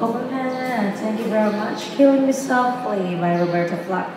ขอบคุณค่ะ Thank you very much. Killing Me Softly by Roberta Flack.